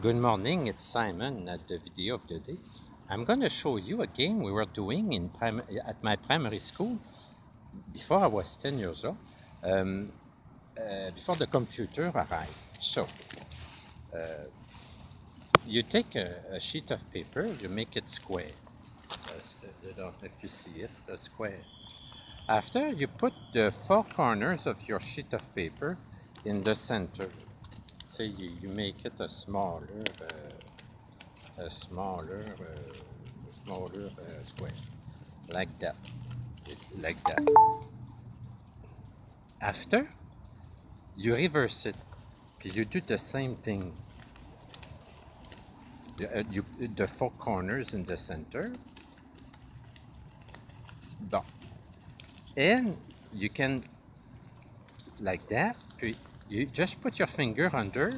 Good morning, it's Simon at the video of the day. I'm going to show you a game we were doing in at my primary school before I was 10 years old, um, uh, before the computer arrived. So, uh, you take a, a, sheet of paper, you make it square. I don't know if you see it, a square. After, you put the four corners of your sheet of paper in the center say you, you make it a smaller, uh, a smaller, uh, smaller uh, square, like that, like that. After, you reverse it, you do the same thing. You, uh, you, the four corners in the center. Bon. And you can, like that, puis you just put your finger under.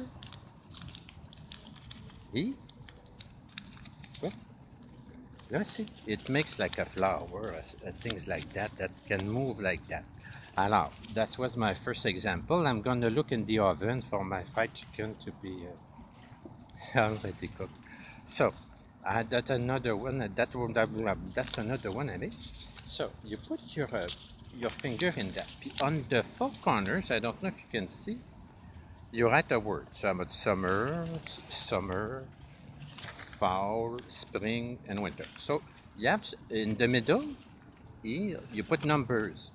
See? See? It makes like a flower, things like that, that can move like that. Alors, that was my first example. I'm going to look in the oven for my fried chicken to be uh, already cooked. So, uh, that's another one. That one. That's another one, I mean. So, you put your uh, your finger in that. On the four corners, I don't know if you can see, you write a word. So I'm at summer, summer, fall, spring, and winter. So you have in the middle, you put numbers.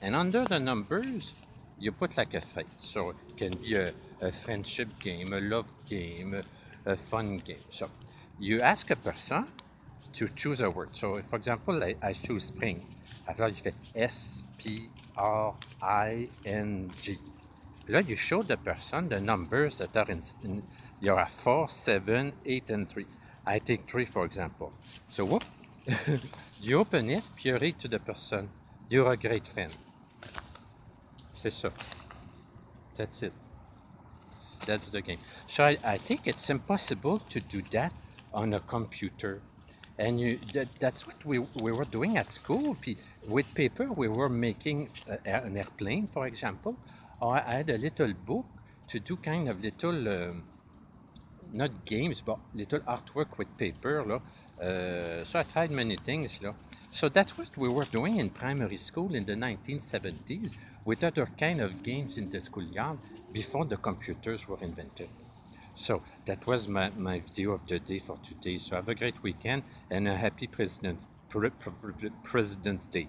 And under the numbers, you put like a fate. So it can be a, a friendship game, a love game, a, a, fun game. So you ask a person to choose a word. So for example, I, I choose spring. Alors, you fais S-P-R-I-N-G. Là, you show the person the numbers that are in, in you are 4, 7, 8, and 3. I take 3, for example. So, whoop, you open it, puis you read to the person, you're a great friend. C'est ça. That's it. That's the game. So I, I think it's impossible to do that on a computer. And you, that, that's what we, we were doing at school. With paper, we were making a, an airplane, for example, or I had a little book to do kind of little, um, not games, but little artwork with paper. Uh, so I tried many things. So that's what we were doing in primary school in the 1970s with other kind of games in the schoolyard before the computers were invented. So that was my, my video of the day for today. So have a great weekend and a happy President, President's Day.